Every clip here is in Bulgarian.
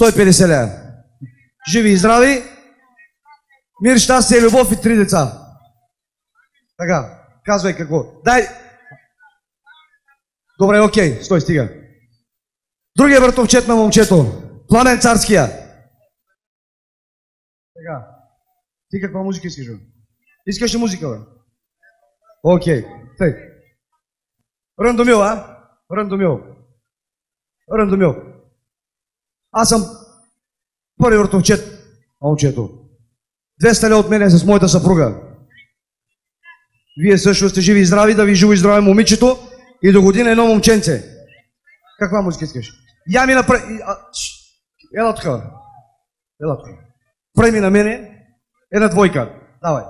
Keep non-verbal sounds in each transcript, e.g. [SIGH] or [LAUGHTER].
150 лева. Живи и здрави. Мир, щастие, любов и три деца. Така, казвай какво. Дай. Добре, окей, стой, стига. Другия братовчет на момчето. Пламен Царския. Така. Ти каква музика искаш? Искаш ли музика, бе? Окей. Тъй. Рандомил, а? Рандомил. Рандомил. Аз съм първи въртовчет на момчето. 200 лева от мене с моята съпруга. Вие също сте живи и здрави, да ви живо и здраве момичето и до година едно момченце. Каква музика искаш? Я ми направи... Ела тук. Ела тук. Преми на мене една двойка. Давай.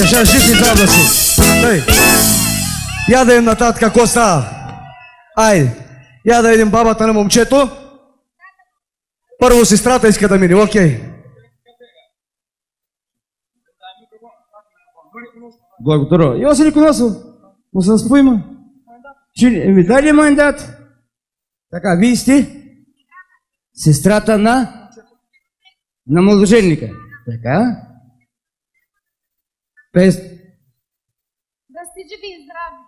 Яша жив и здрав да си. Тъй. Я да им нататък какво става. Айде. Я да видим бабата на момчето. Първо сестрата иска да мине. Окей. Благодаря. Се Николасов, му се споима. Че ви дали мандат? Така, вие сте сестрата на на младоженника. Така? Пес... Да сте живи и здрави.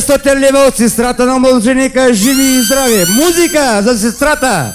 500 лева от сестрата на младоженика, живи и здрави. Музика за сестрата!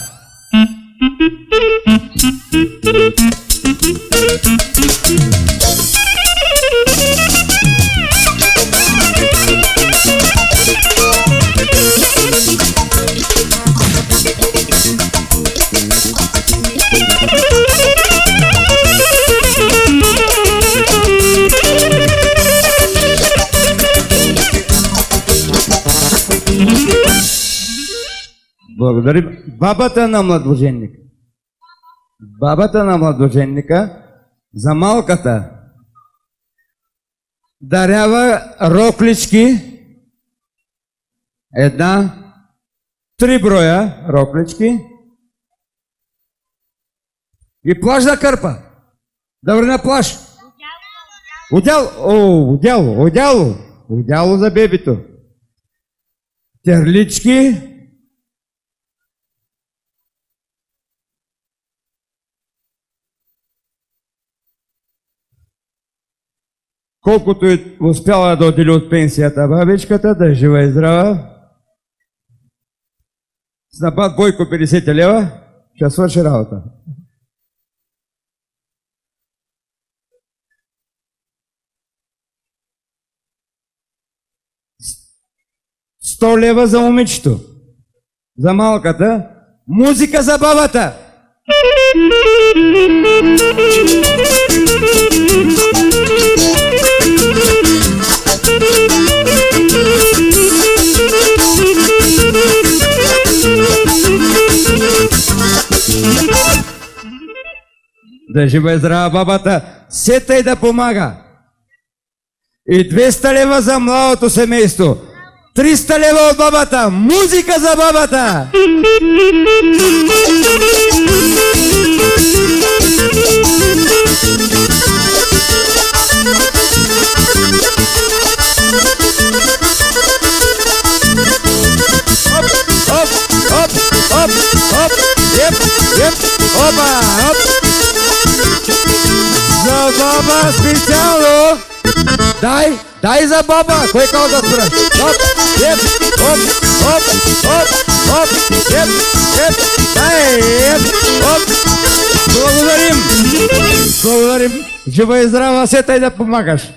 Благодарим. Бабата на младоженника. Бабата на младоженника за малката дарява роклички, една, три броя роклички и плаш за кърпа. Да върна плаш. Удяло, о, удяло, удяло, удяло за бебето. Терлички, колкото е успяла да отдели от пенсията бабичката, да е жива и здрава. С напад Бойко 50 лева, ще свърши работа. Сто лева за момичето. За малката. Музика за бабата. Да жива и здрава бабата, сета и да помага. И 200 лева за младото семейство. 300 лева от бабата. Музика за бабата! Оп, опа, оп. За баба специално. Дай, дай за баба. Кой да спра? Оп, еп, оп, оп, оп, оп, еп, еп, дай, еп, оп. Благодарим. Благодарим. Жива и здрава, сетай да помагаш.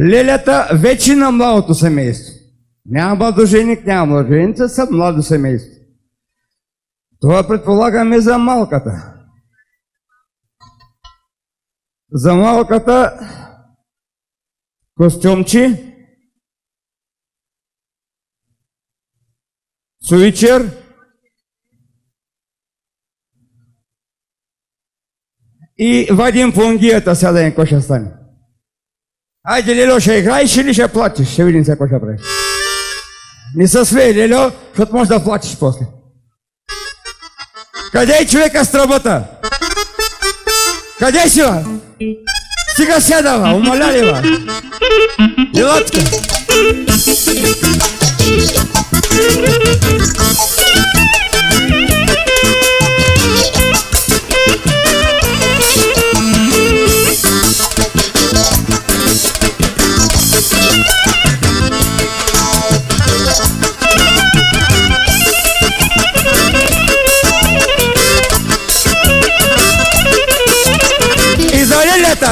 Лелята вече на младото семейство. Няма младоженик, няма младоженица, са младо семейство. Това предполагаме за малката. За малката костюмчи, свичер, и Вадим Фунгията сега да какво ще стане. Айде, Лело, ще играеш или ще платиш? Ще видим сега какво ще правиш. Не се свей, Лело, защото можеш да платиш после. Къде е човека с тръбата? Къде си, ба? Стига седа, ба, умоляли, ба. Елатка. Изолилята,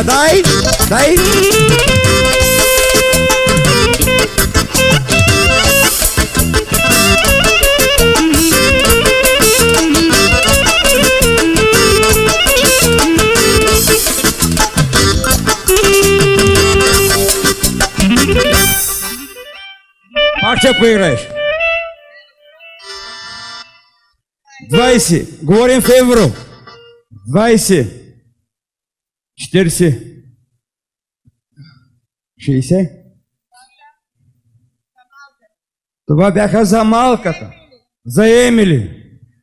Дай, дай. Пак ще поиграеш. 20. Говорим в евро. 20. 40. 60. Това бяха за малката. За Емили.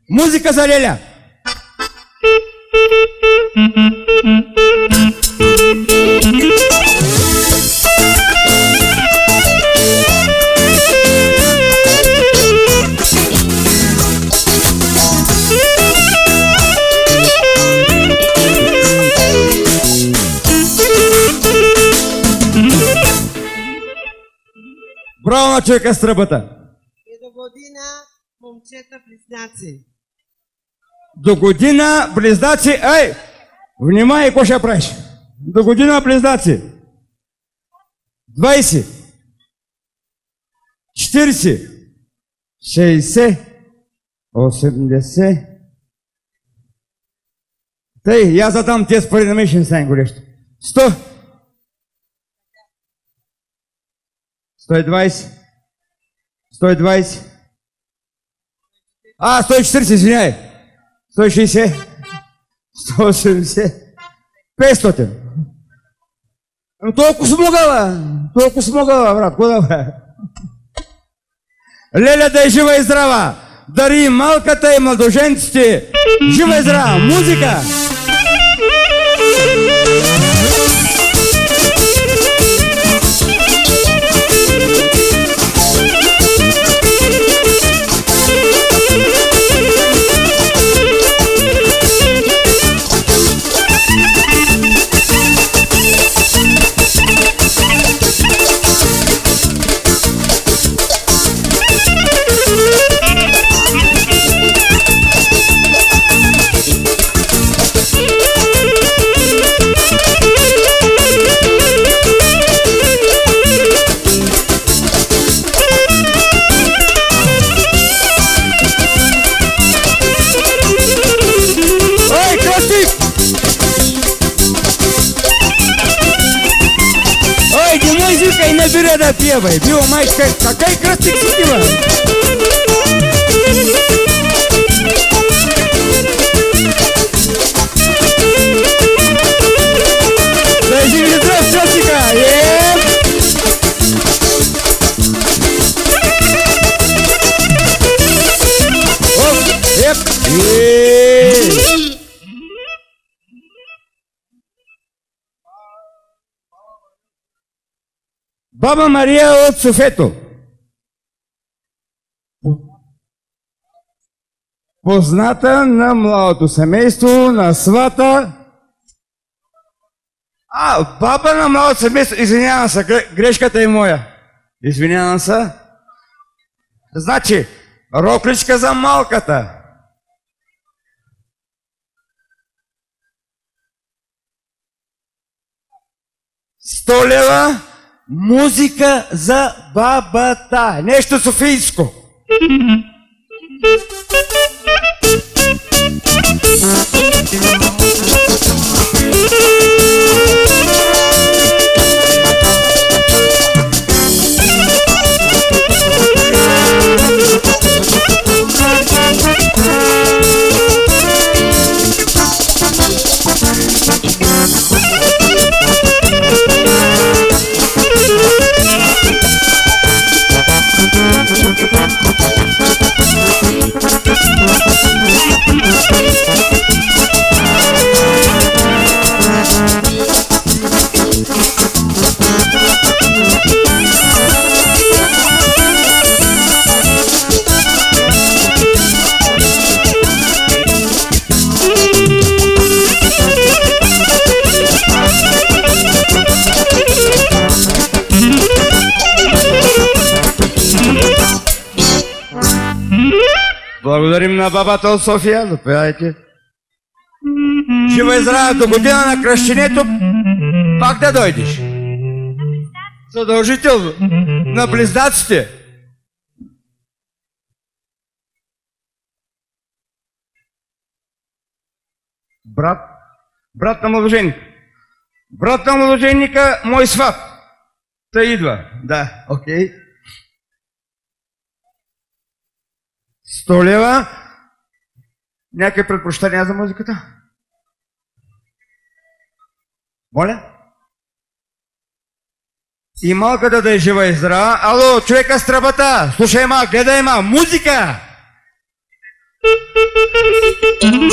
Музика за Леля. Човека с тръбата. И до година момчета близнаци. До година близнаци, ей, внимай, какво ще правиш? До година близнаци. 20, 40, 60, 80. Тъй, я задам тези пари на Мишин Сайн горещо. 100. 120. 120. А, 140, извиняй. 160. 180. 500. Ну толкова смогала. Толкова смогала, брат. Куда бе? Леля да е жива и здрава. Дари малката и младоженците. Жива и здрава. Музика. Мой звука и набери да певай. Била майка, какая красик сидела. Дайте мне здравствуйте, Е! Оп, еп, е! Баба Мария от Софето. Позната на младото семейство, на свата. А, баба на младото семейство, извинявам се, гре- грешката е моя. Извинявам се. Значи, рокличка за малката. Сто лева музика за бабата. Нещо софийско. Благодарим на бабата от София. Заповядайте. Жива и здрава до година на кръщението. Пак да дойдеш. Задължително. На близнаците. Брат, брат на младоженника. Брат на младоженника, мой сват. Та идва. Да, окей. Okay. 100 лева. Някакви предпочитания за музиката? Моля? И малката да е жива и здрава. Ало, човека с тръбата, слушай ма, гледай ма, музика! И,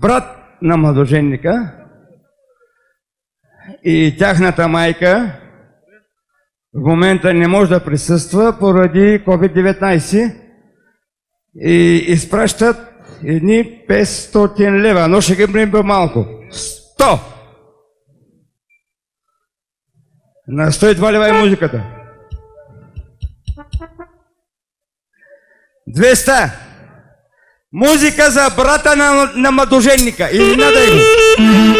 Брат на младоженника и тяхната майка в момента не може да присъства поради COVID-19 и изпращат едни 500 лева, но ще ги брим малко. 100! На 102 лева е музиката. 200! Музыка за брата на, на младоженника. Или надо ему?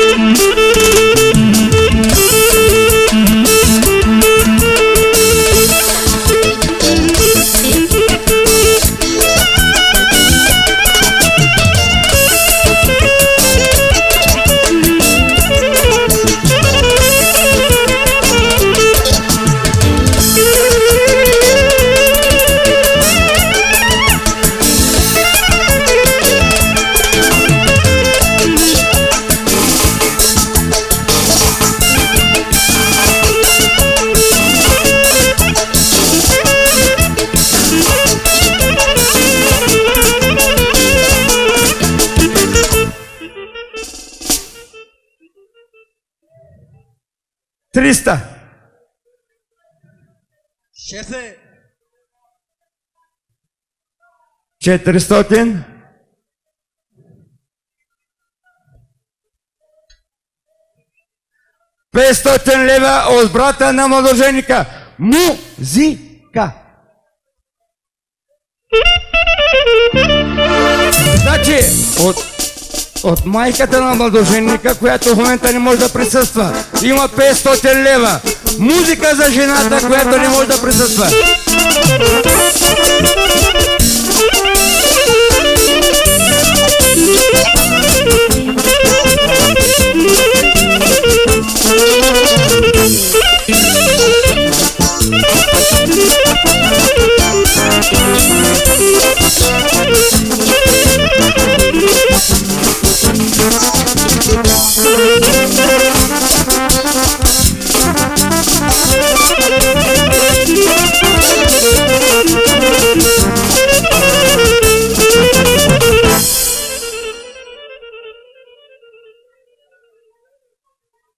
300. Шесе. 400. 500 лева от брата на младоженика. Музика. Значи, от от майката на младоженика, която в момента не може да присъства, има 500 лева. Музика за жената, която не може да присъства.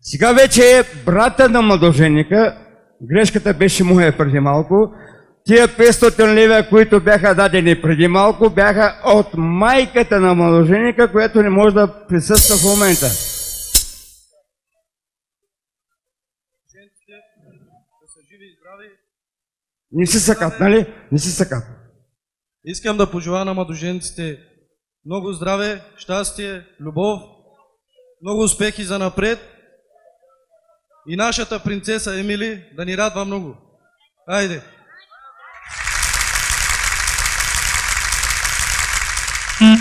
Сега вече е брата на младоженика, грешката беше моя преди малко, тия 500 лева, които бяха дадени преди малко, бяха от майката на младоженика, която не може да присъства в момента. Не си съкат, нали? Не си съкат. Искам да пожелая на младоженците много здраве, щастие, любов, много успехи за напред и нашата принцеса Емили да ни радва много. Айде! Thank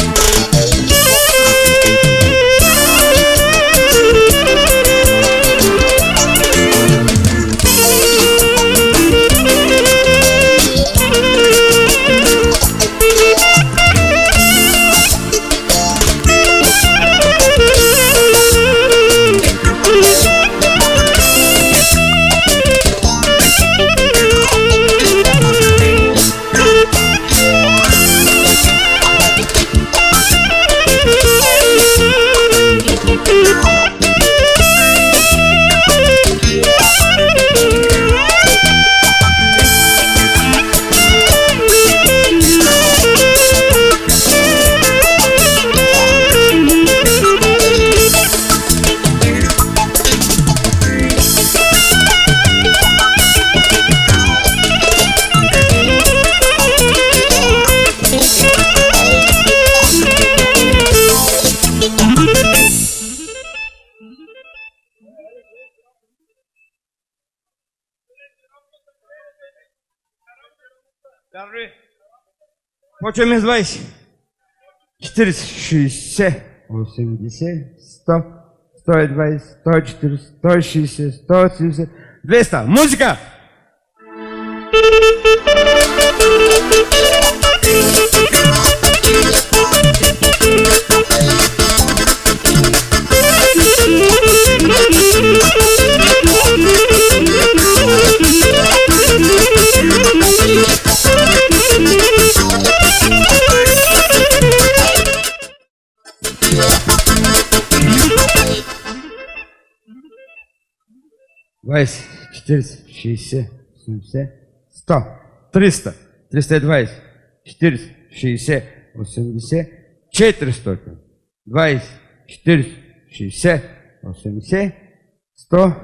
you. Почваме с 20. 40, 60, 80, 100, 120, 140, 160, 170, 200. Музика! 20, 40, 60, 70, 100, 300, 320, 40, 60, 80, 400, 20, 40, 60, 80, 100,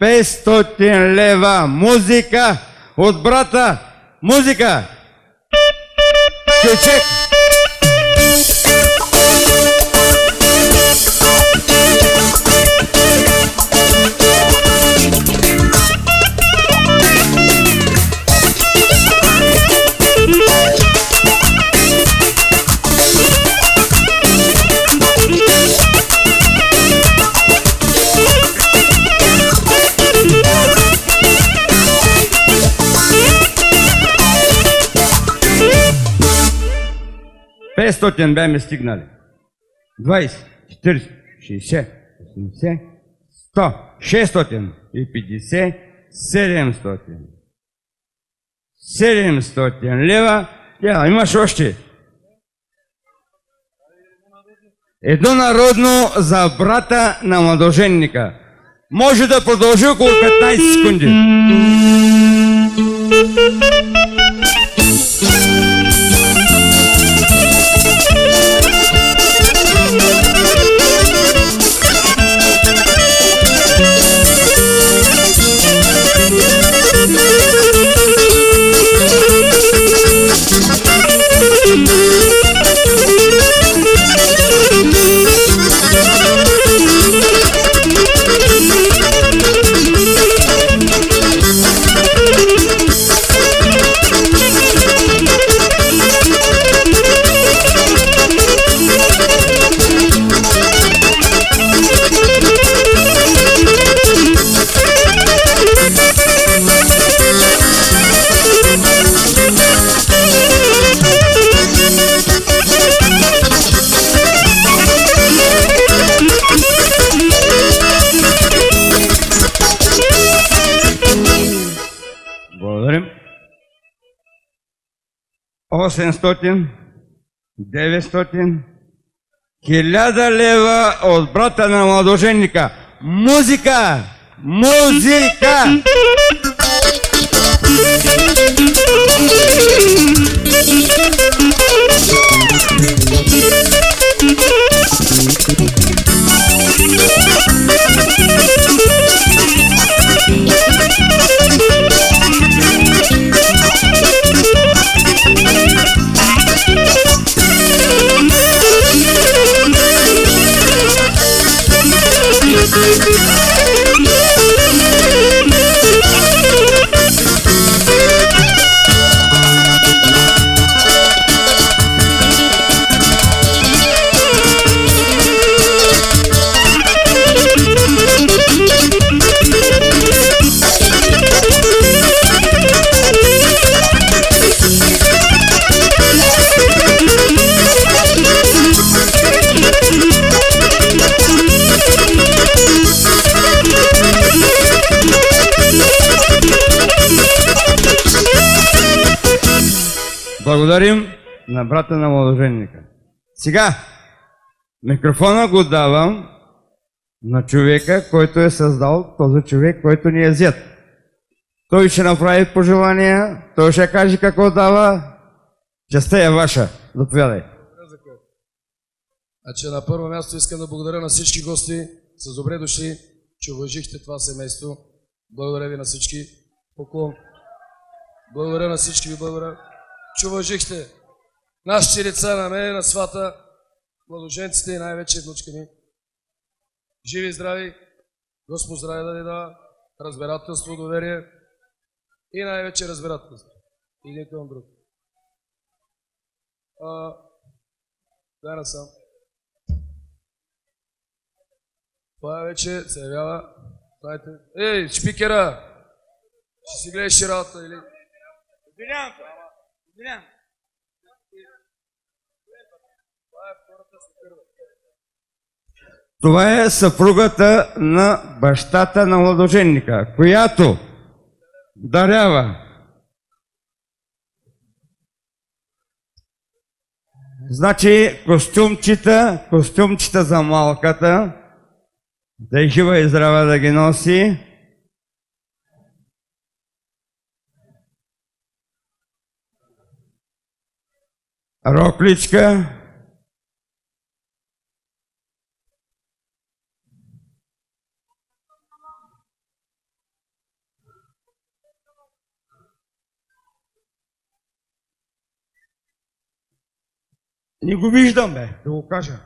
500 лева музика от брата музика. Чечек! 500 бяхме стигнали. 20, 40, 60, 80, 100, 650, 700. 700 лева. Я, имаш още. Едно народно за брата на младоженника. Може да продължи около 15 секунди. 800, 900, 1000 лева от брата на младоженника. Музика! Музика! Благодарим на брата на младоженника. Сега, микрофона го давам на човека, който е създал този човек, който ни е взет. Той ще направи пожелания, той ще каже какво дава. Частта е ваша. Заповядай. Значи на първо място искам да благодаря на всички гости. С добре дошли, че уважихте това семейство. Благодаря ви на всички. Поклон. Благодаря на всички ви, благодаря. Че уважихте нашите деца, на мен, на свата, младоженците и най-вече внучка ми. Живи и здрави, Господ здраве да ви дава, разбирателство, доверие и най-вече разбирателство. един към друг. А, да, съм. Това вече се явява. Знаете. Ей, шпикера! Ще си гледаш работа или... Извинявам се, Извинявам. Това е съпругата на бащата на младоженника, която дарява Значи костюмчета, костюмчета за малката, да е жива и здрава да ги носи. Рокличка, Не го виждам, бе, да го кажа.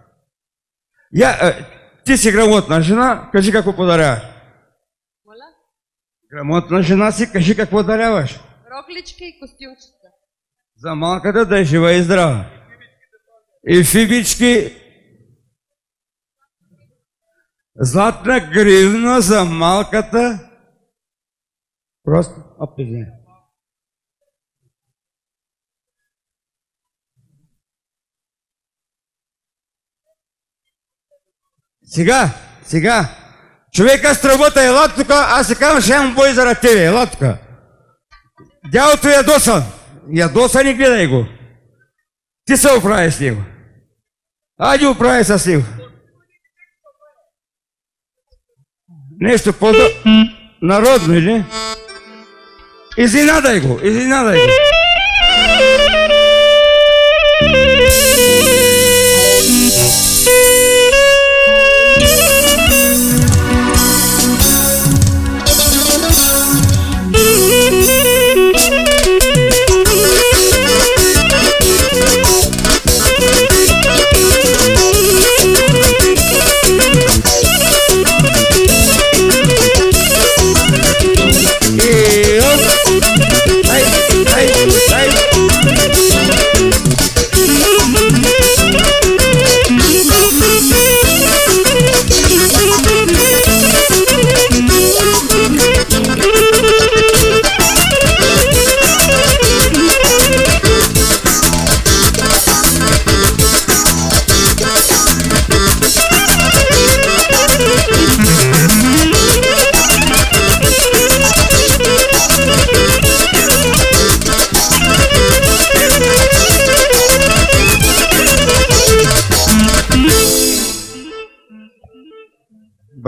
Я, е, ти си грамотна жена, кажи какво подаряваш. Моля? Грамотна жена си, кажи какво даряваш. Рокличка и костюмчета. За малката да е жива и здрава. И фибички. Златна гривна за малката. Просто, оп, извиня. Сега, сега. Човека с тръбата, ела тук, аз се казвам, ще имам бой заради тебе, тук. Дялото е ядосан. Ядосан и гледай го. Ти се оправи с него. Айде оправи с него. Нещо по-народно, или? Изненадай го, изненадай го.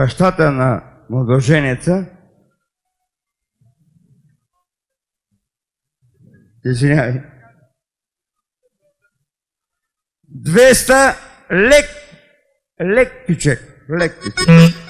Бащата на младоженеца, извинявай, 200 лек, лек пичек, лек пичек.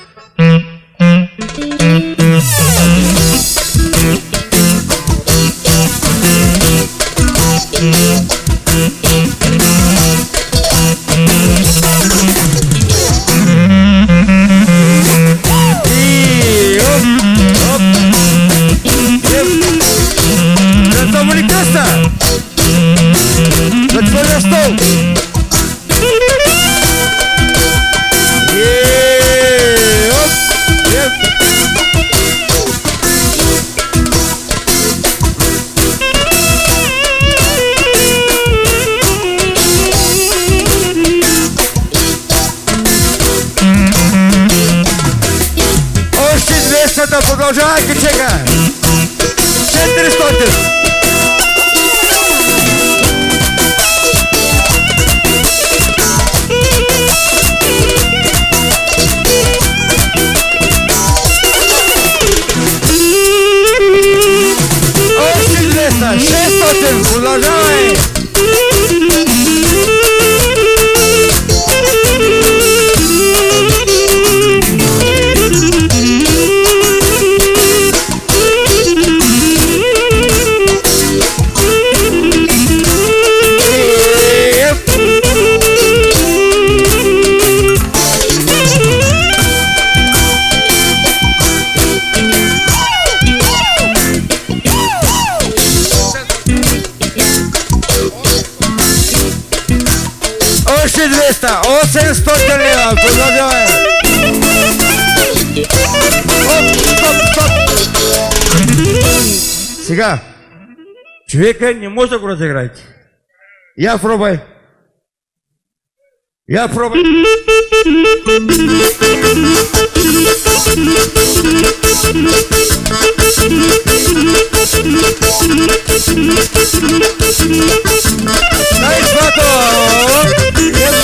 800 лева. Продължаваме. Оп, стоп, стоп. Сега, човека не може да го разиграете. Я пробвай. Я пробвай. Дай свато! Еп,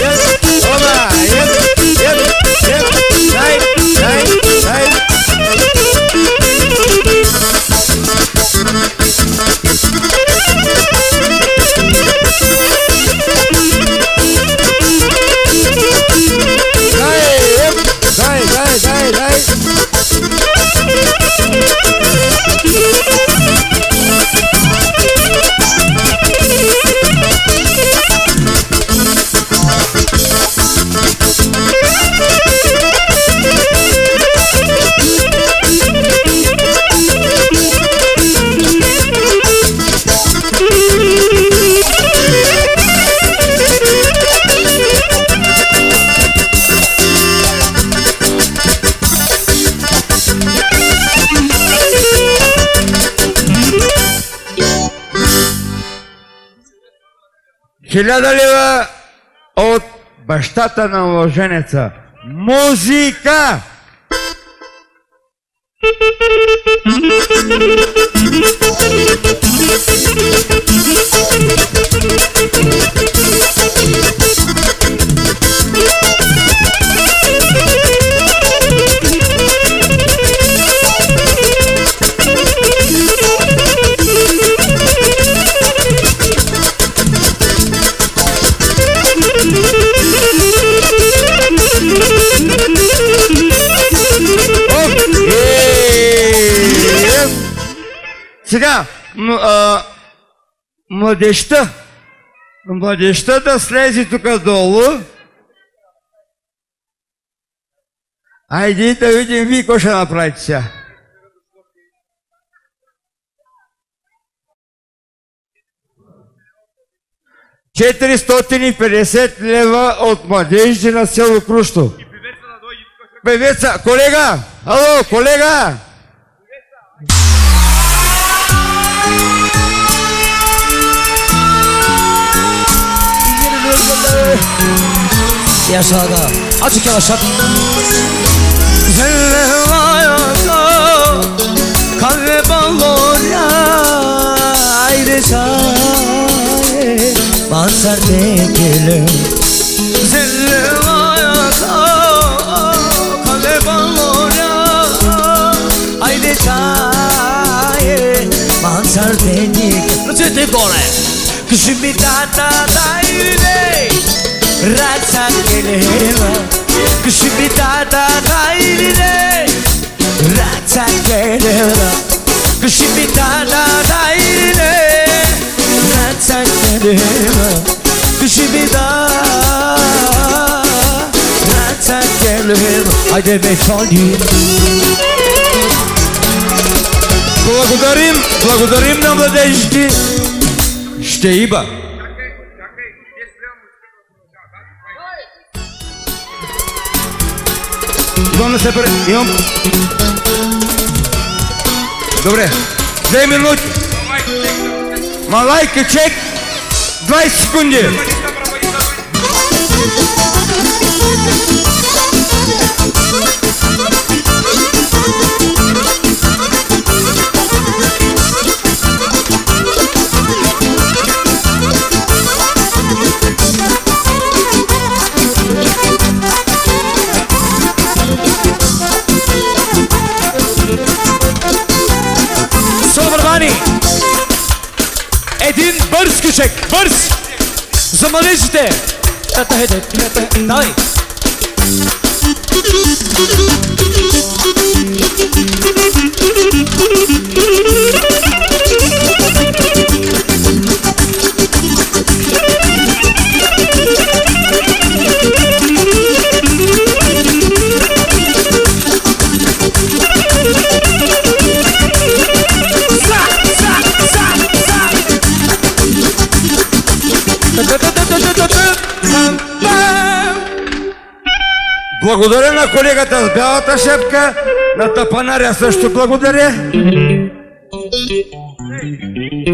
еп, оба, еп, еп, еп, дай, дай, дай. Дай, Thank you. Хиляда лева от бащата на младоженеца. Музика! Оп! [LAUGHS] М- а, да слезе тук долу. Айде да видим ви какво ще направите сега. Четиристотин и петдесет лева от младежите на село Крушто. Певеца, колега! Ало, колега! يا شادا عطيك يا شادا زلوايا kalbe balona ayrı çare. Manzar tekilim Zillivaya kalbe balona ayrı çare. Manzar tekilim Rıçı tekore Kışın bir tahta da yüreği. Rasa keleva Kışımı tata daire Rasa keleva Kışımı tata daire Rasa keleva Kışımı da Rasa keleva Haydi meşali Благодарим, благодарим на младежите. Ще има. Да се пре... Имам... Добре. Две минути. Малайка чек. 20 секунди. Собър За младежите! Ета, ета, ета, Давай! Благодаря на колегата с бялата шепка, на тапанаря също благодаря.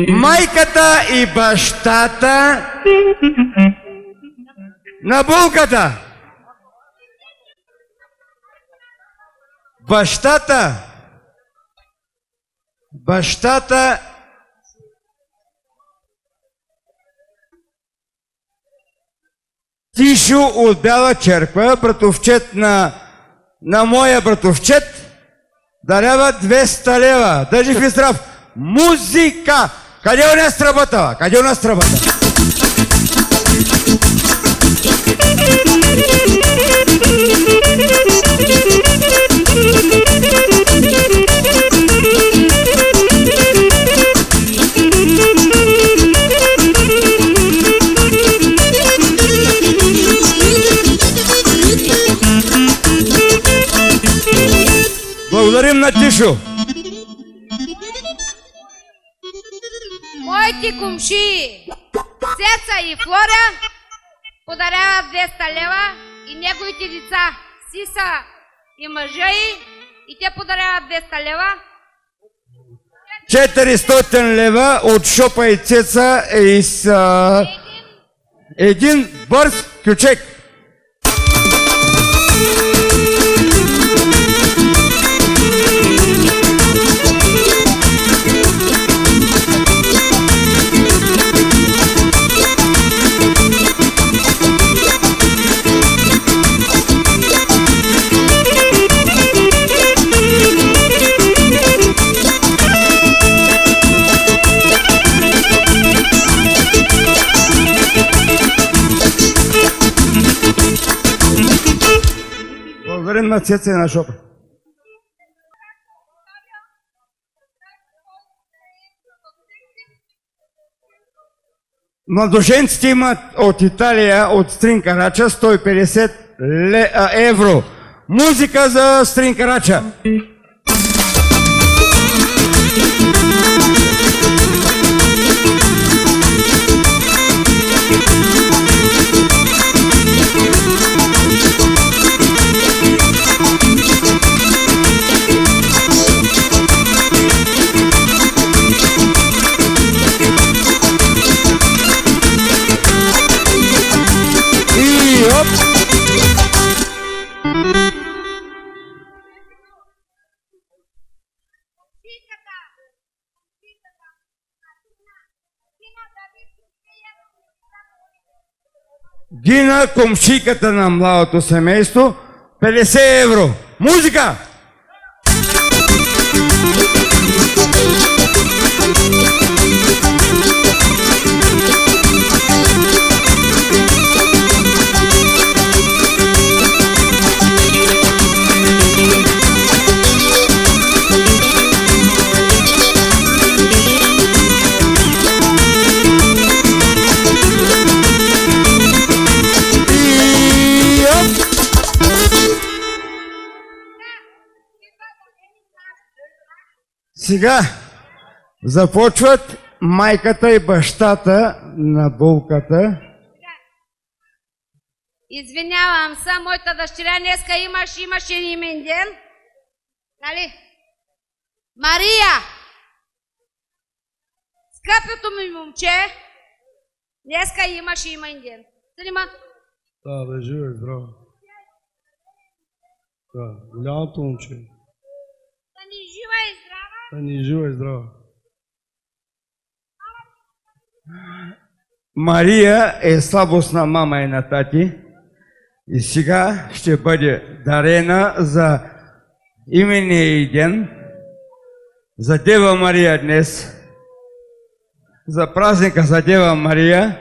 Майката и бащата на булката. Бащата. Бащата Тишо от Бяла черква, братовчет на, на моя братовчет, дарява 200 лева. Да жив и здрав! Музика! Къде у нас работа? Къде у нас работа? Тишо. Моите кумши Цеца и Флора подаряват 200 лева и неговите деца Сиса и мъжа й и те подаряват 200 лева. 400 лева от Шопа и Цеца и с а, един бърз ключек. Благодарим на Цеца и на Шопа. Младоженците имат от Италия, от Стринкарача, 150 ле, а, евро. Музика за Стринкарача. И Гина, комшиката на младото семейство, 50 евро. Музика! Сега започват майката и бащата на булката. Извинявам се, моята дъщеря днеска имаш, имаше имен ден. Нали? Мария! Скъпото ми момче, днеска имаш имен ден. Снима. Да, бе, живе, здраво. Да, голямото момче. Да ни жива и. Да ни жива и здрава. Мария е слабост на мама и на тати. И сега ще бъде дарена за имения й ден, за Дева Мария днес, за празника за Дева Мария.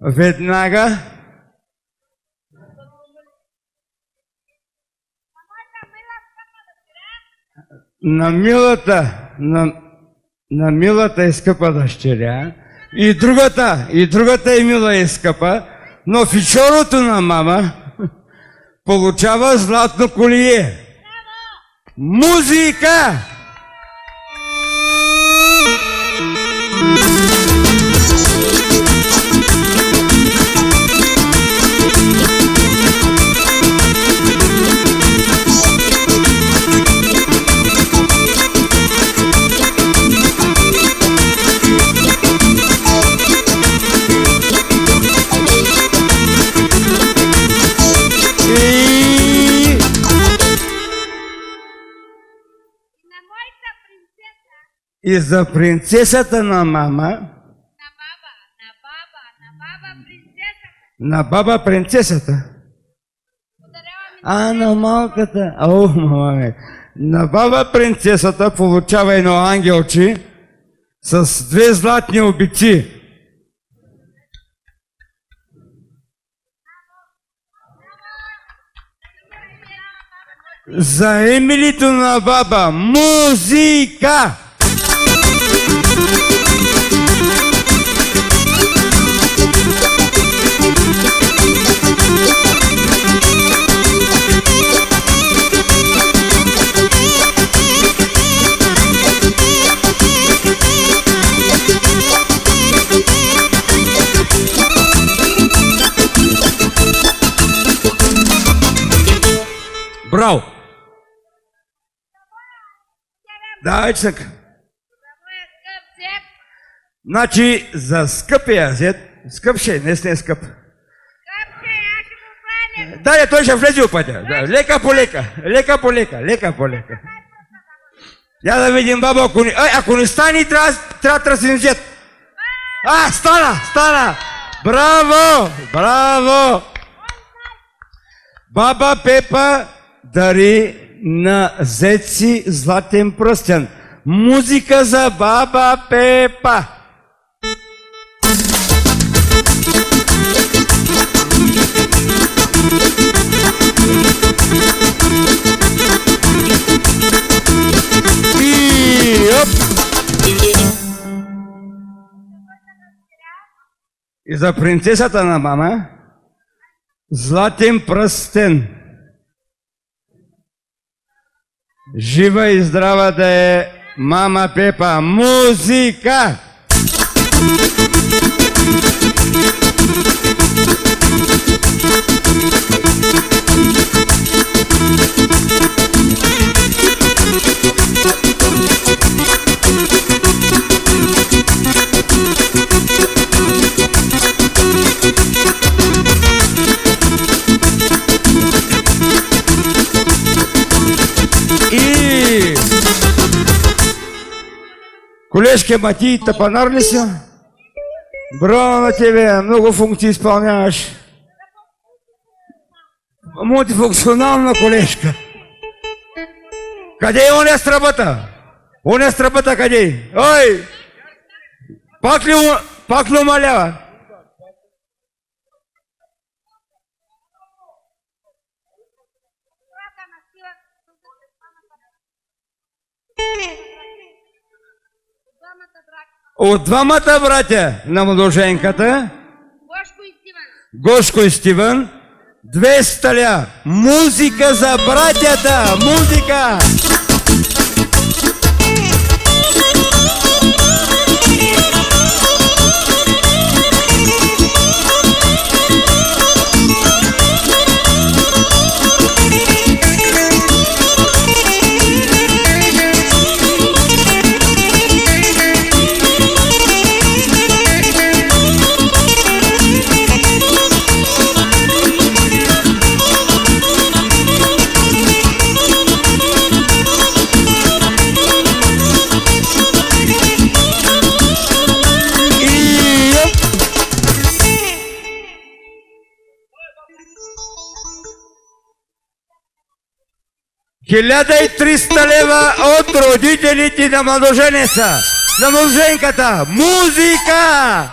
Веднага на милата, на, на милата и скъпа дъщеря, и другата, и другата е мила и скъпа, но фичорото на мама [LAUGHS] получава златно колие. Музика! И за принцесата на мама, на баба, на баба, на баба принцеса. на баба принцесата. А на малката, о, маме, на баба принцесата получава едно ангелче с две златни обици. За Емилито на баба музика! Браво! Давай, чак. за моя скъп зет. Значи за скъпия зет, скъп ще, е, не сте скъп. Скъпче, аз ще му хваня. Да, той ще влезе в пътя. Да, лека по лека, лека по лека, лека по лека. Я да видим баба, ако не, ай, ако не стане, трябва, трябва да търсим зет. А, стана, стана. Браво, браво. Баба Пепа дари на зет си златен пръстен. Музика за баба Пепа. И за принцесата на мама златен пръстен. Жива и здрава да е мама Пепа. Музика! И... Колежке, ма ти тъпанар ли си? Браво на тебе, много функции изпълняваш. Мултифункционална колежка. Къде е оня страбата? Оня страбата къде е? Ой! Пак ли, пак ли умалява? От двамата братя на младоженката. Гошко и Стивън, две сталя. Музика за братята! Музика! 1300 лева от родителите на младоженеца, на младоженката. Музика!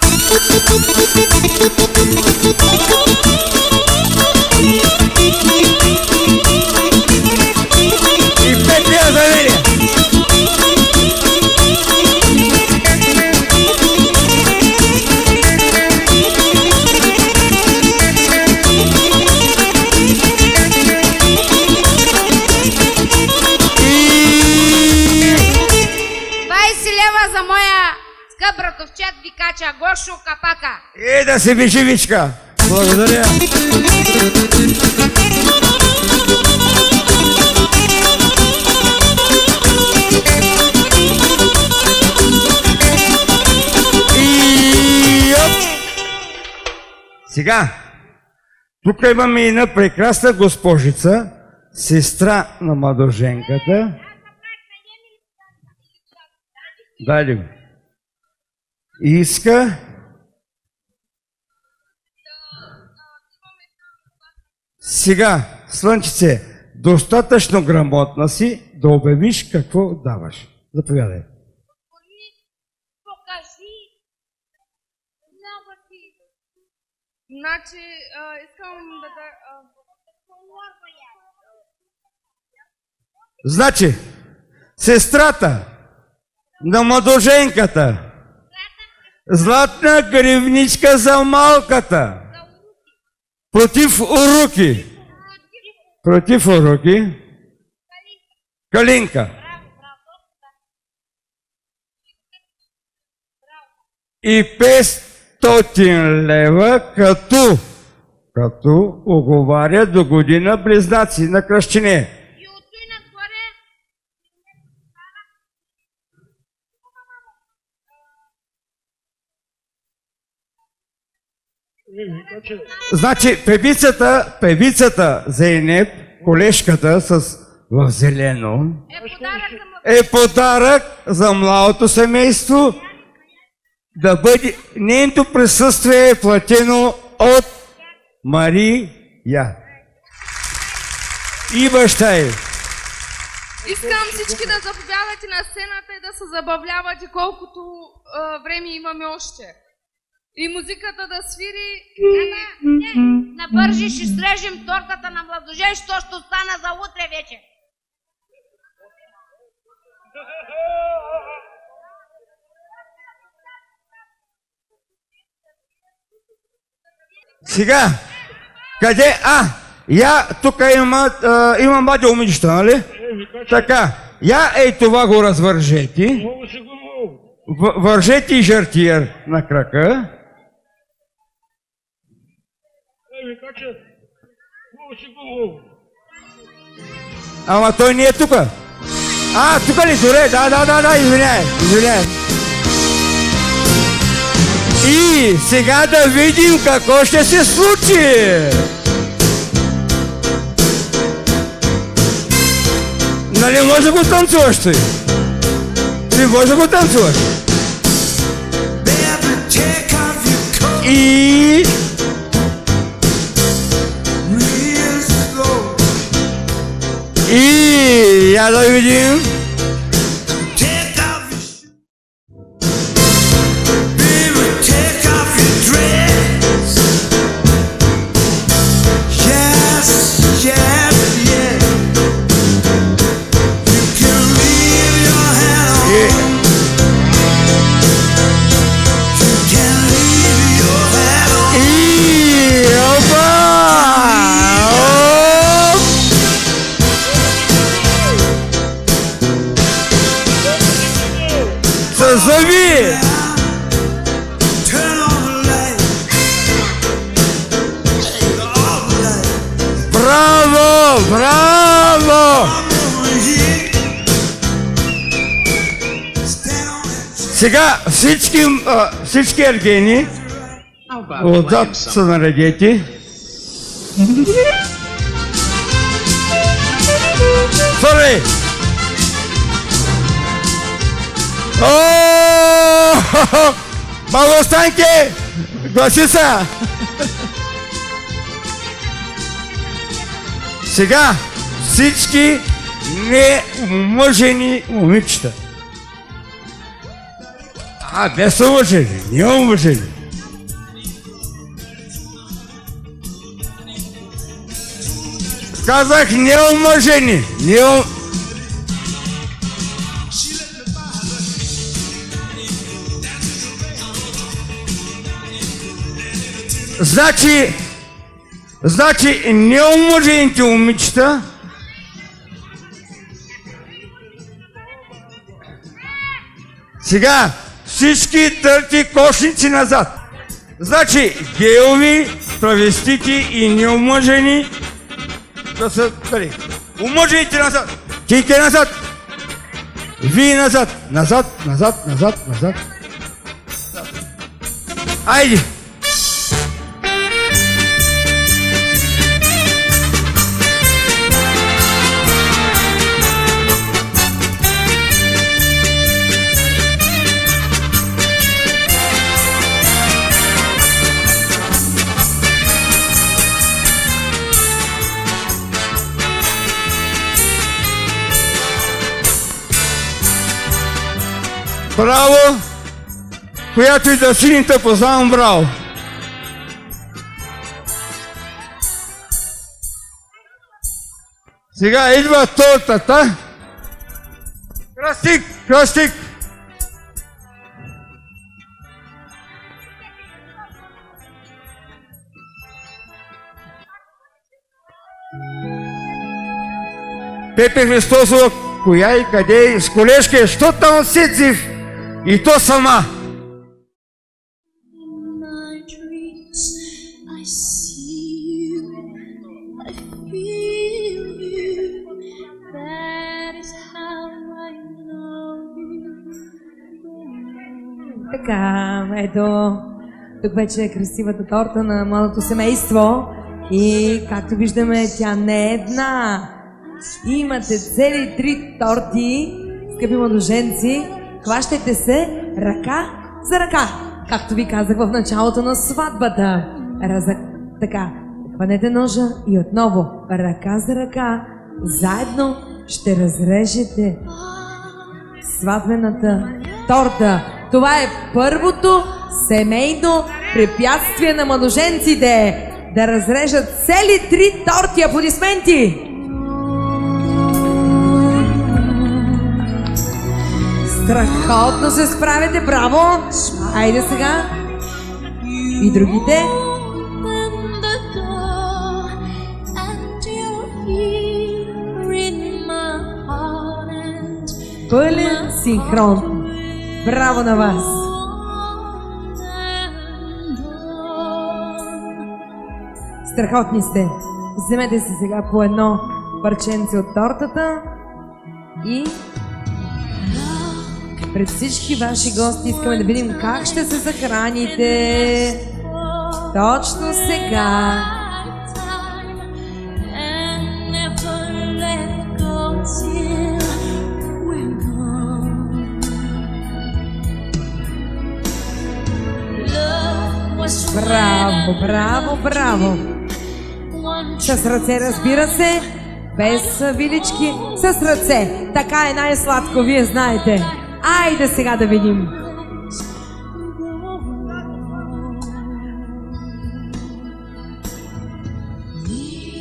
И И да се вижи Вичка. Благодаря. Сега, тук имаме една прекрасна госпожица, сестра на младоженката. Го. Иска Сега, Слънчице, достатъчно грамотна си да обявиш какво даваш. Заповядай. Покажи. Ти. Значи, искам да Значи, сестрата на младоженката, златна гривничка за малката, против уруки, против уруки, калинка. И 500 лева като, като оговаря до година близнаци на кръщине. И от той нагоре Значи певицата, певицата Зейнеп, колежката с в зелено, е подарък за е младото семейство да бъде, нейното присъствие е платено от Мария. И баща й. искам всички да заповядате на сцената и да се забавлявате колкото а, време имаме още. И музиката да свири. Ама, не, набързи ще срежем тортата на младожен, що ще остана за утре вече. Сега, къде? А, я, тук има, а, има млади момичета, нали? Така, я ей това го развържете. Вържете и жартиер на крака. Ама той не е тук. А, тук ли? Добре, да, да, да, да, извиняй, извиняй. И сега да видим какво ще се случи. Нали може да го танцуваш ти? Ти може да го танцуваш. И... И... Я да видим. И... всички, а, всички ергени отзад са наредете. Сори! О! Благостанки! Гласи са! Сега всички неумъжени момичета. А, без омъжени, не омъжени. Казах неумъжени, неум... Значи, значи неумъжените момичета Сега всички търти кошници назад. Значи геови, травестити и неумъжени да са дали. Умъжените назад. Тийте назад. Вие назад. Назад, назад, назад, назад. Айде. Браво! Която и да сините познавам, браво! Сега идва тортата. Крастик, крастик! Пепе Христосова, коя и къде, с колежка, що там сицив? И то сама. Така, ето, тук вече е красивата торта на младото семейство и както виждаме, тя не е една. Имате цели три торти, скъпи младоженци. Хващайте се ръка за ръка, както ви казах в началото на сватбата. Разък... Така, хванете ножа и отново ръка за ръка, заедно ще разрежете сватбената торта. Това е първото семейно препятствие на младоженците да разрежат цели три торти. Аплодисменти! Страхотно се справяте, браво! Айде сега! И другите? Пълен синхрон. Браво на вас! Страхотни сте. Вземете си сега по едно парченце от тортата и пред всички ваши гости искаме да видим как ще се захраните. Точно сега. Браво, браво, браво! С ръце, разбира се, без вилички, с ръце. Така е най-сладко, вие знаете. Айде сега да видим.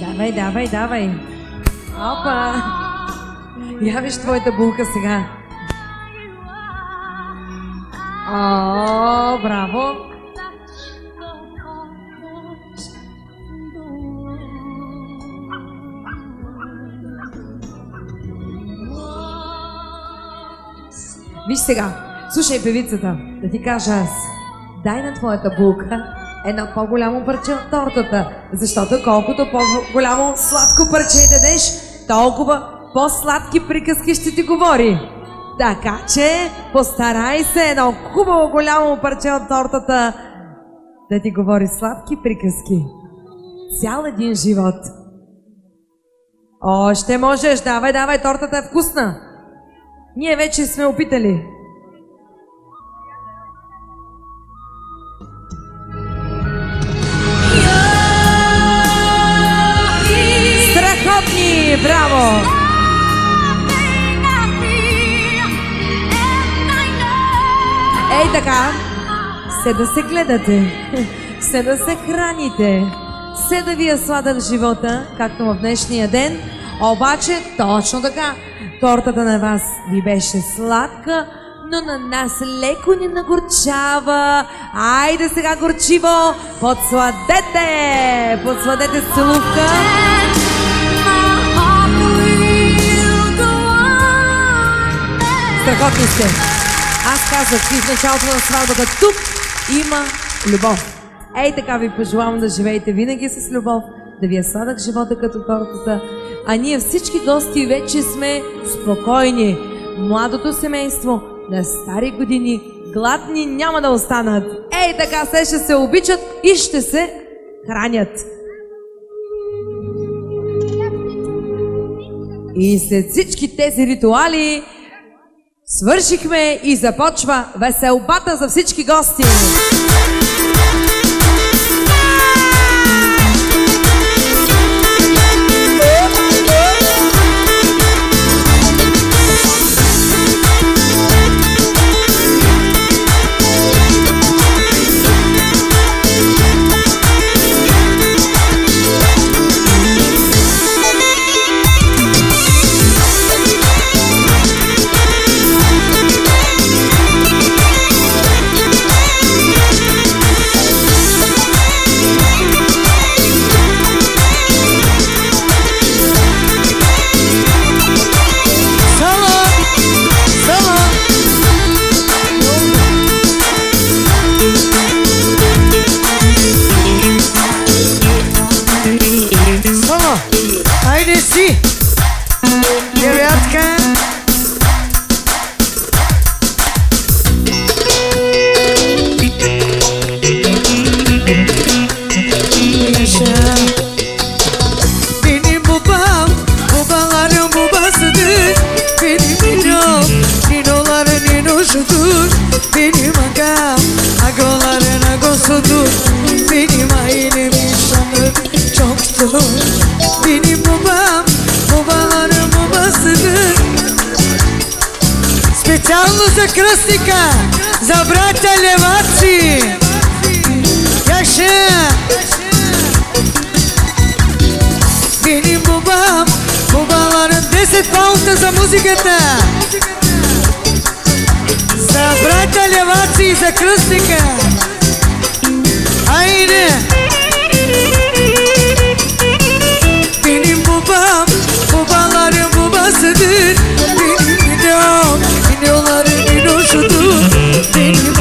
Давай, давай, давай. Опа! Я виж твоята булка сега. О, браво! Виж сега, слушай певицата, да ти кажа аз. Дай на твоята булка едно по-голямо парче от тортата, защото колкото по-голямо сладко парче дадеш, толкова по-сладки приказки ще ти говори. Така че постарай се едно хубаво голямо парче от тортата да ти говори сладки приказки. Цял един живот. Още можеш, давай, давай, тортата е вкусна. Ние вече сме опитали. Страхотни! Браво! Ей така, се да се гледате, се да се храните, се да ви е сладък живота, както в днешния ден, обаче точно така, тортата на вас ви беше сладка, но на нас леко ни нагорчава. Айде сега горчиво, подсладете! Подсладете с целувка. Страхотни сте! Аз казах и в началото на сватбата, тук има любов. Ей така ви пожелавам да живеете винаги с любов, да ви е сладък живота като тортата, а ние всички гости вече сме спокойни. Младото семейство на стари години гладни няма да останат. Ей така се ще се обичат и ще се хранят. И след всички тези ритуали свършихме и започва веселбата за всички гости. Benim agam Agalarına gosudur Benim ailem insanı çoktur Benim babam Babaların babasıdır Специално за кръстика, за брата Леваци. Яше! Benim babam, babaların 10 pauta за музиката. За брата Леваци и за кръстника. Айде! Benim babam, babaların babasıdır. Benim videom, videoların videosudur. Benim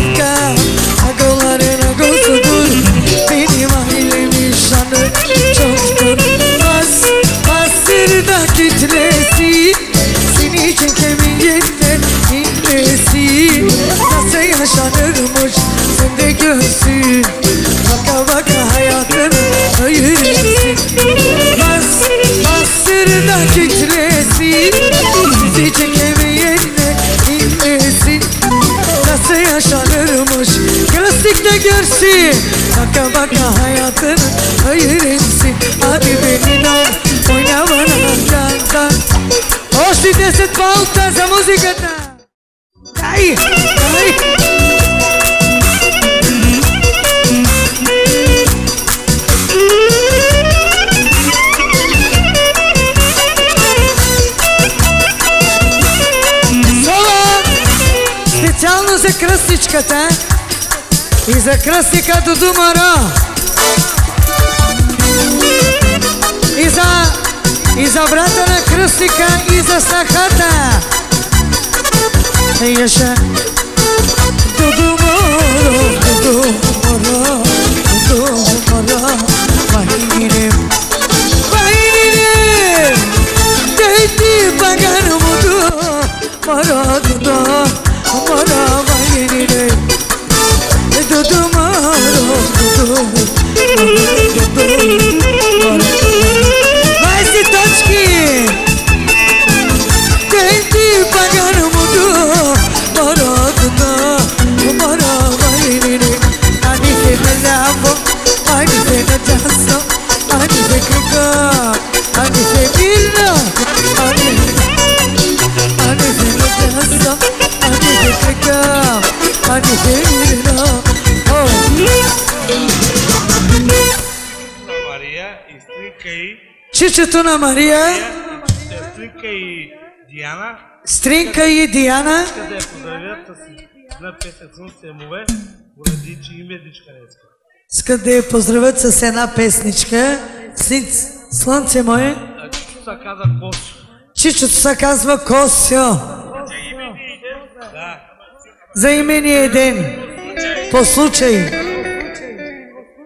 Görsün Baka baka hayatın hayırlısı Hadi beni al Oyna bana kanka Osti 10 паунта за музиката! Дай! Дай! Специално за кръстичката и за кръстника Дуду Маро. И за, и за брата на кръстника и за снахата. Яша. Дуду Маро, Дуду Чичето на Мария, стрика и Диана Стринка и Диана, да я поздравят с една песен Слънце мове, поради че име дичка днеска. искат да я поздравят с една песничка. Слънце, мое, А Чичо се каза Косо. чичото се казва Косио. За имения ден. По случай.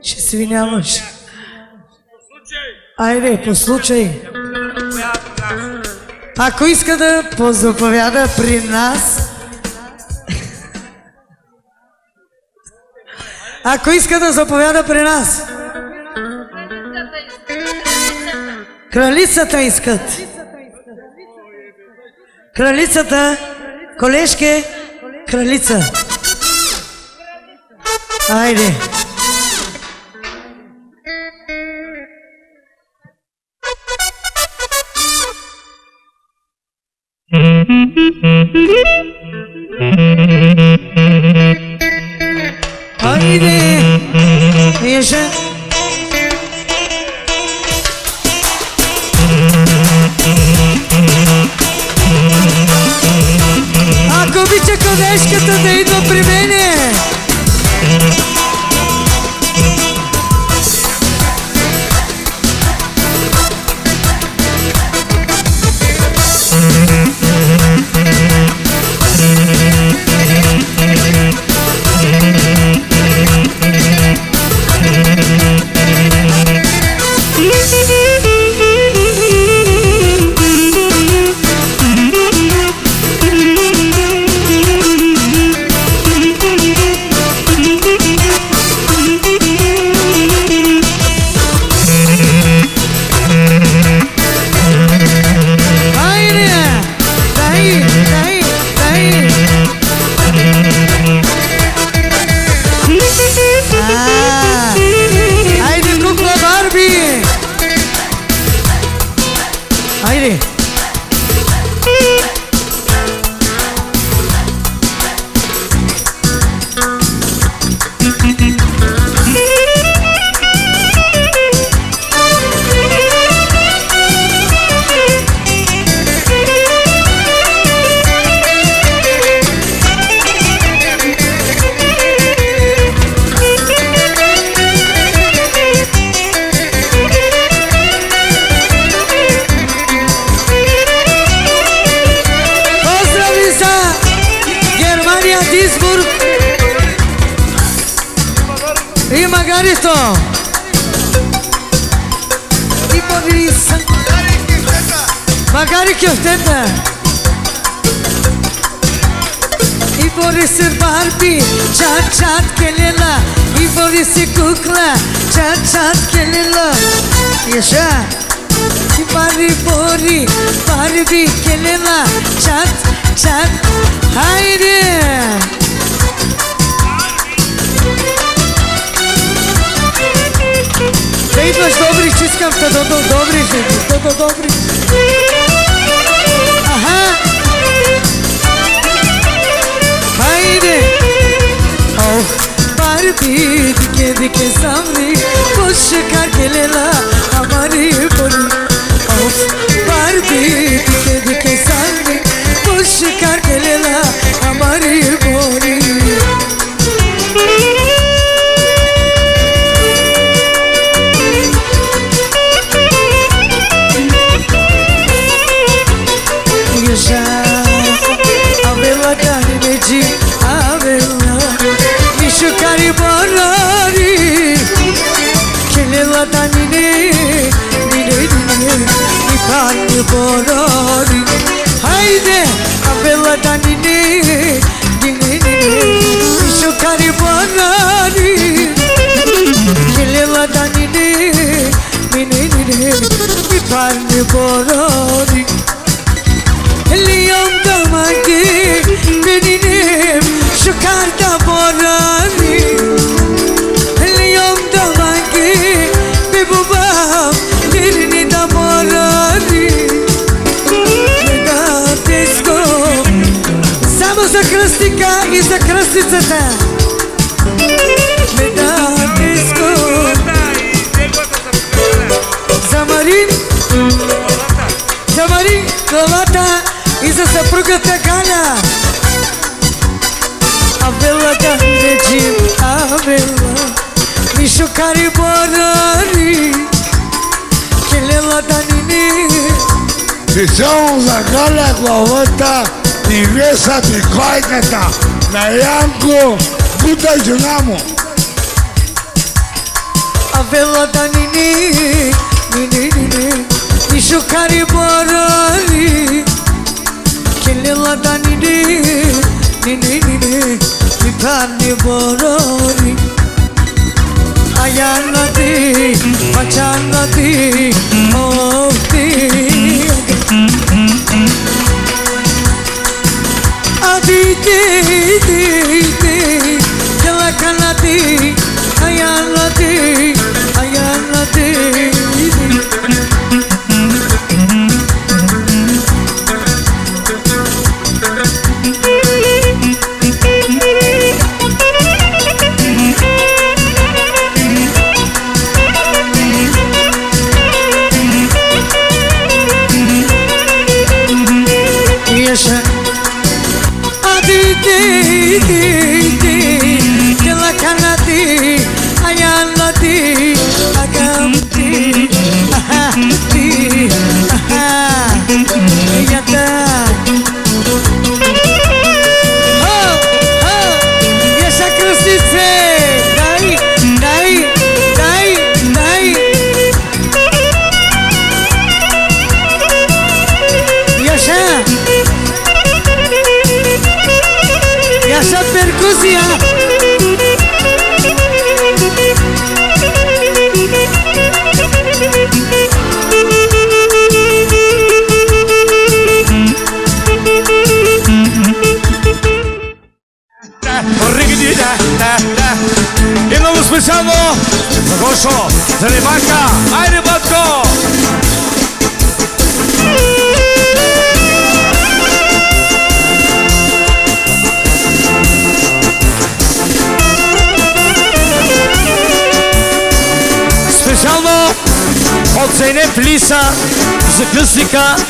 Ще свиняваш. Айде, по случай. Ако иска да позаповяда при нас, ако иска да заповяда при нас, кралицата искат. Кралицата, колежке, кралица. Айде. Haydi. Yaşa. Кюфтета. И Борис Барби. Чат чат келела. И Борис кукла. Чат чат келела. Yaşa. Bari bori, Barbie kelena, çat çat, haydi. Да идваш добри, че искам те до добри, до भी दिखे दिखे सामने खुश करके लेला हमारी बोली बार भी दिखे दिखे सामने खुश कर korori Haydi abela danini Şokari bonari Kilela danini Miparni borori Liyom damagi Benim şokarda borori за кръстицата. Да диско За Марин За Марин колата и за съпругата Галя. Авела речим, Авела, Мишо кари борари, келела да нини. Специално за Галя главата весът и койката на Янко, бута жена му. Авела да нини, нини, нини, Мишо кари борари, келела да нини, нини, нини, Нитани борори. Ayanadi, machanadi, ofti. Adi Ayan lati, ayan lati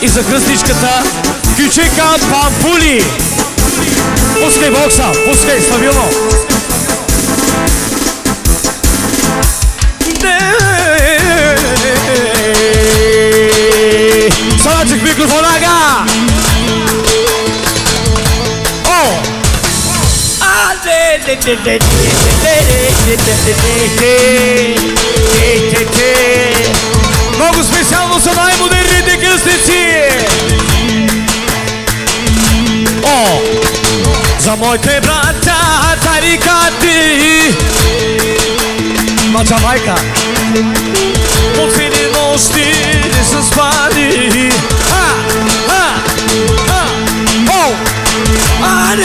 и за кръстничката Кючека Пампули. Пускай бокса, пускай стабилно. Салачек микрофон, ага! О! А, де, де, Много Jamaica. Confere non stile se. Ah, ah, ah, oh. Ah.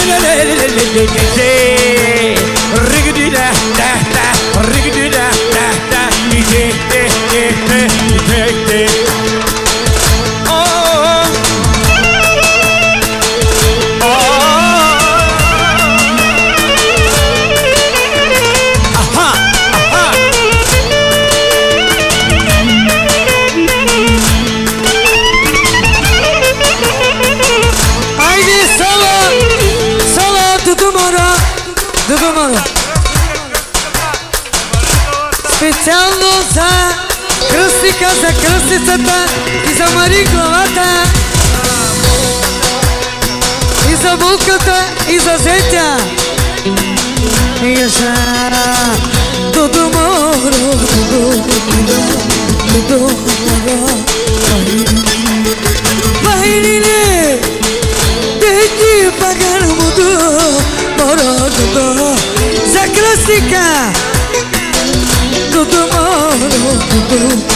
улицата и за Мариковата И за булката и за зетя Яша Todo moro Todo Todo moro Bailile Deci pagar mudo Moro Todo Za klasika Todo moro Todo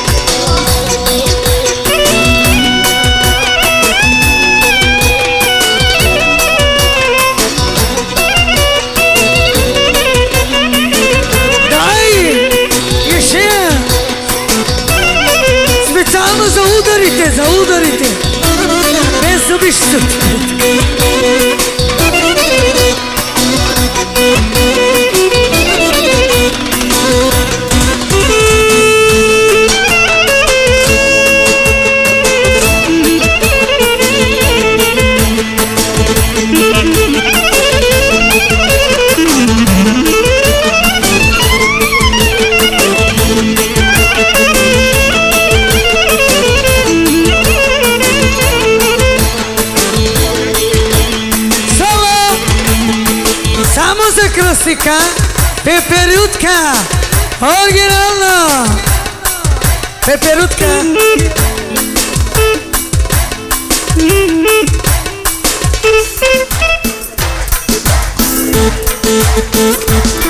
Sıvıştım Gráfica Peperutka Originalna Peperutka Peperutka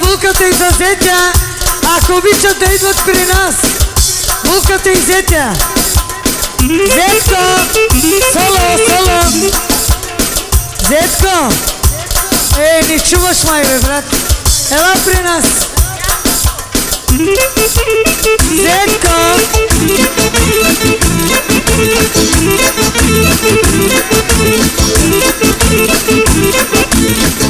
булката и за зетя. Ако обичат да идват при нас, булката и зетя. Зетко, соло, соло. Зетко, ей, не чуваш май, бе, брат. Ела при нас. Зетко. За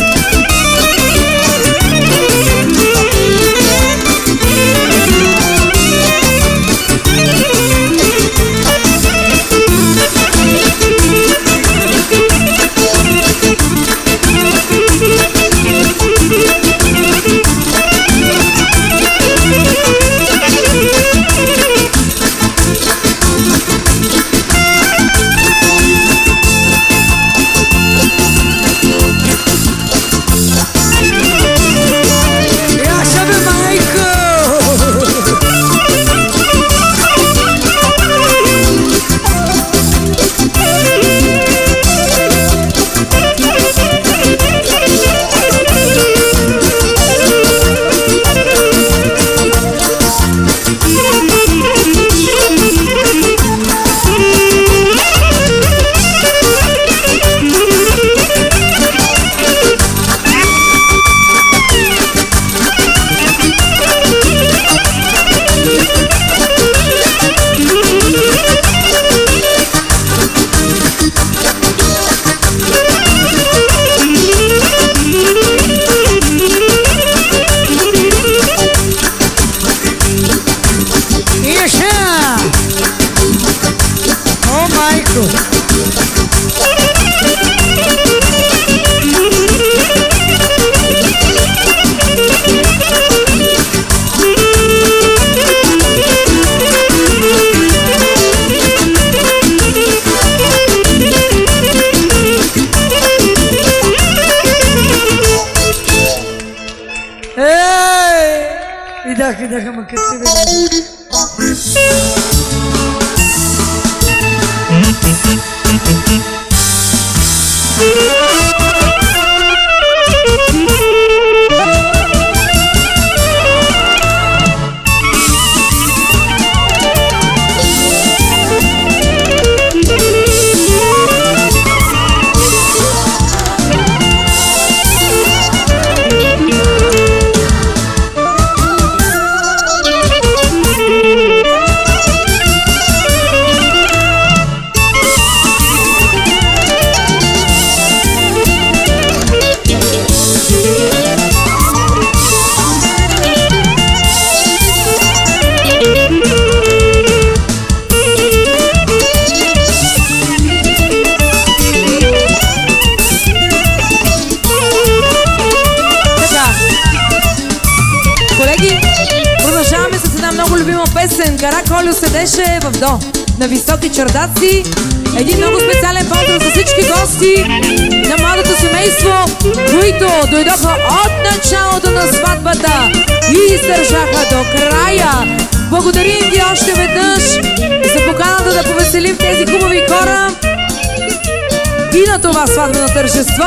това сватбено тържество.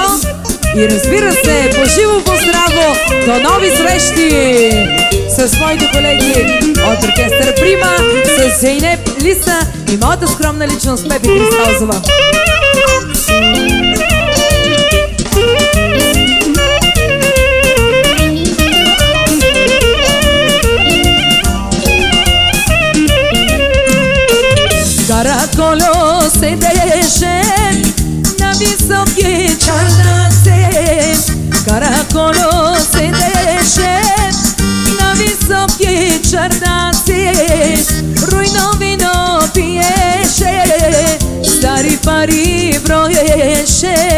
И разбира се, поживо поздраво, до нови срещи с моите колеги от оркестър Прима, с Зейнеп Лиса и моята скромна личност Пепи Христозова. skoro se deše Na visoki čardaci Rujnovino piješe Stari pari broješe.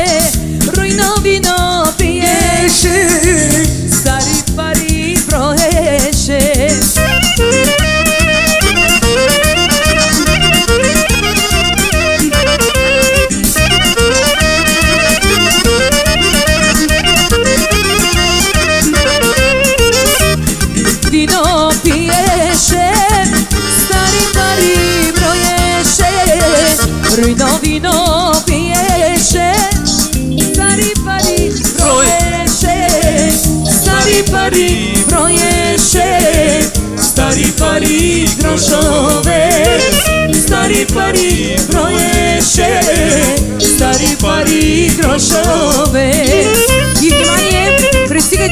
Пари грошове, стари пари броеше, стари пари грошове. И внимание, пристига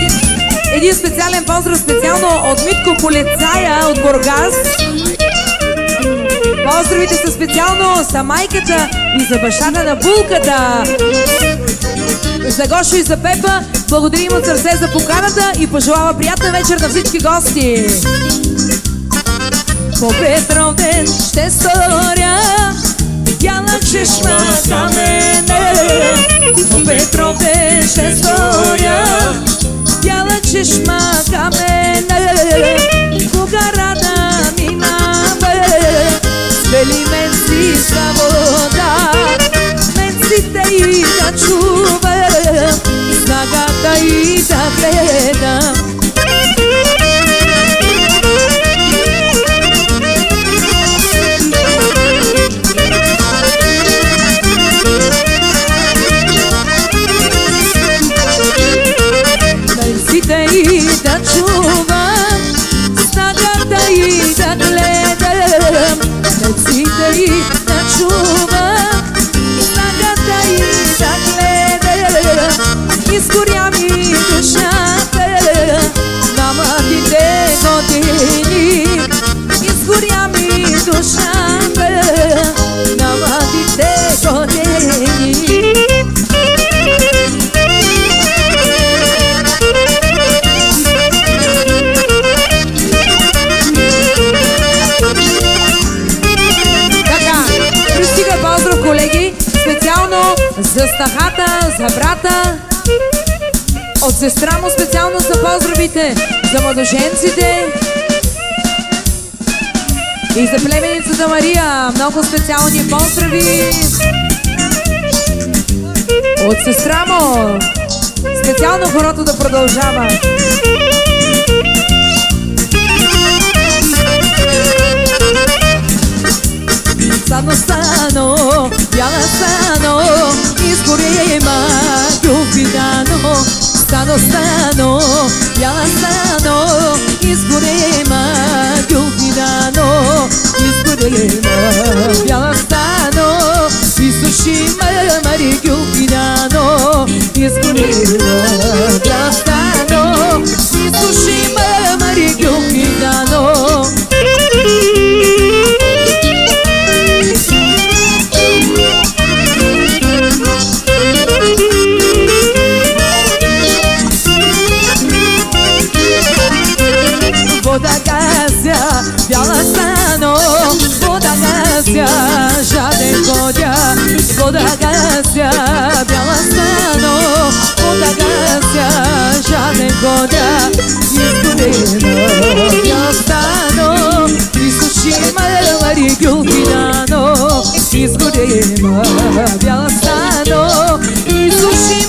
един, специален поздрав специално от Митко Полицая от Бургас. Поздравите са специално за майката и за бащата на булката. За Гошо и за Пепа благодарим от сърце за поканата и пожелава приятна вечер на всички гости. По Петров ден ще сторя бяла чешма за мене. По Петров ден ще сторя бяла чешма към мене. Кога рада минава, свели мен си свобода. Мен си те и да чувам, снагата и да гледам. Менците и да стахата, за брата, от сестра му специално за поздравите, за младоженците и за племеницата Мария. Много специални поздрави от сестра му. Специално хорото да продължава. Сано, сано, Skorema Drugi dano Stano, stano Ja stano Izgorema Drugi dano Izgorema Ja stano Isushima Mari Drugi dano Izgorema Ja stano Isushima distancia ya me encontré Sin tu ya stano Isushima del amarillo gitano Sin tu ya stano Isushima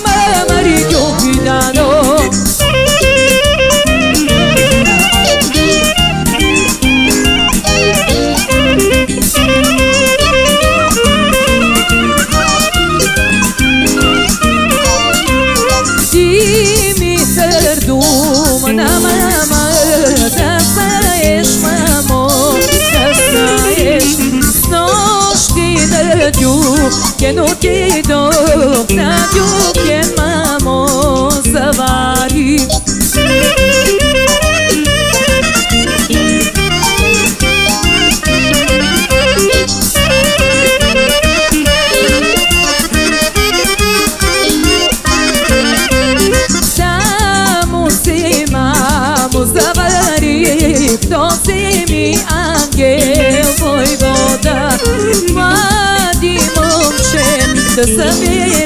けのき момче, да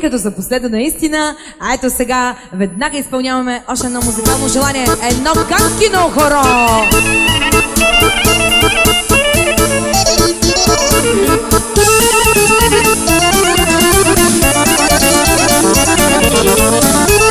Като за последно наистина, а ето сега веднага изпълняваме още едно музикално желание. Едно канкино хоро! Thank you.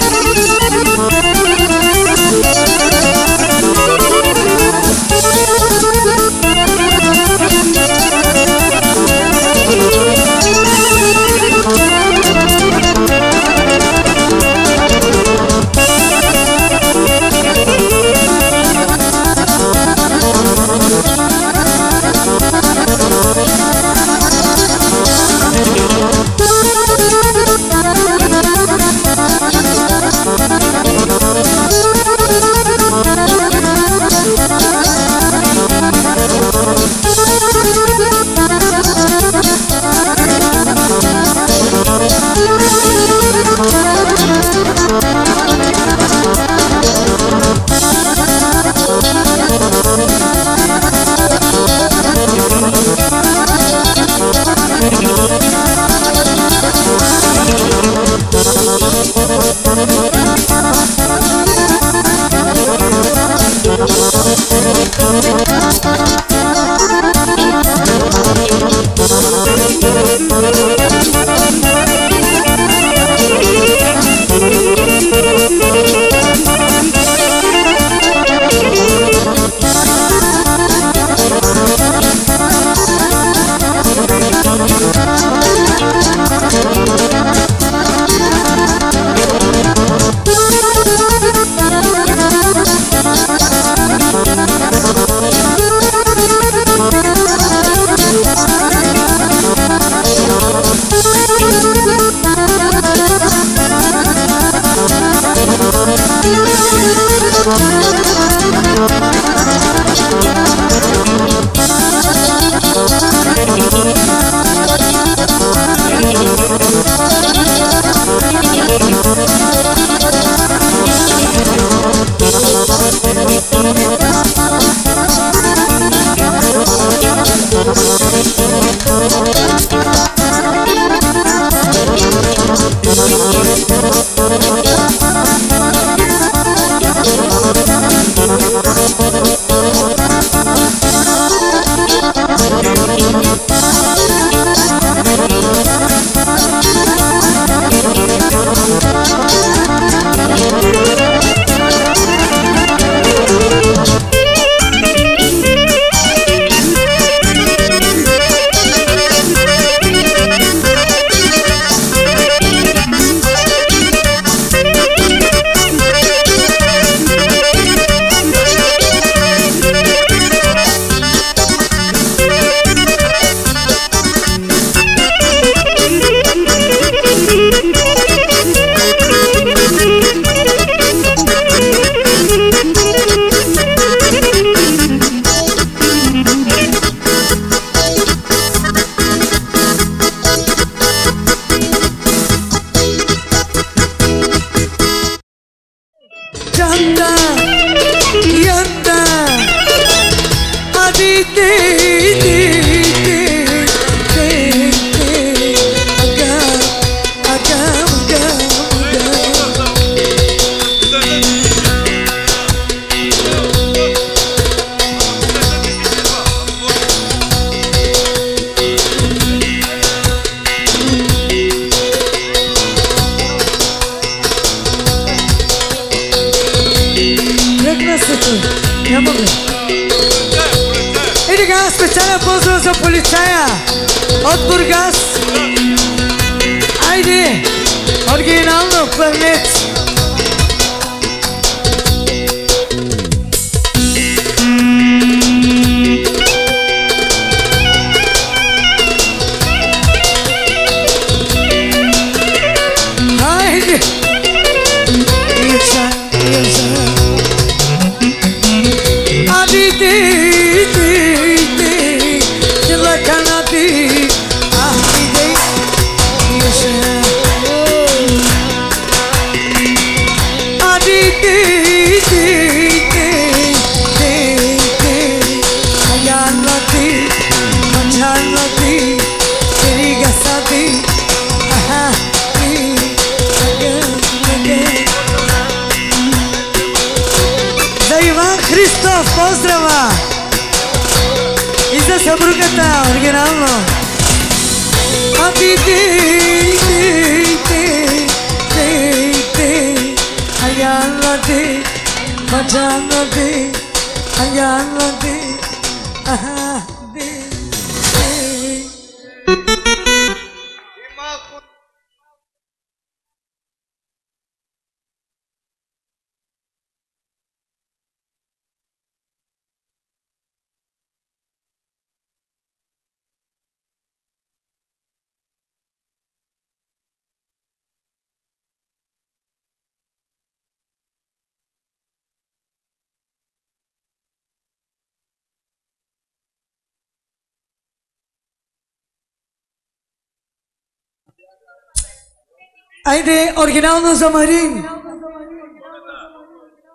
Хайде, оригинално за Марин.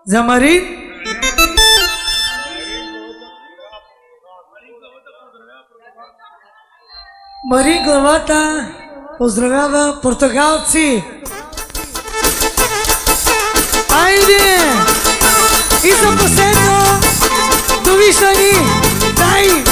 За Марин? Марин главата поздравява португалци. Хайде! И за последно довиждани! Дай!